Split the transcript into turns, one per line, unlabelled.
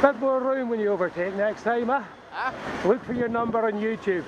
bit more room when you overtake next time, huh?
Huh?
Look for your number on YouTube.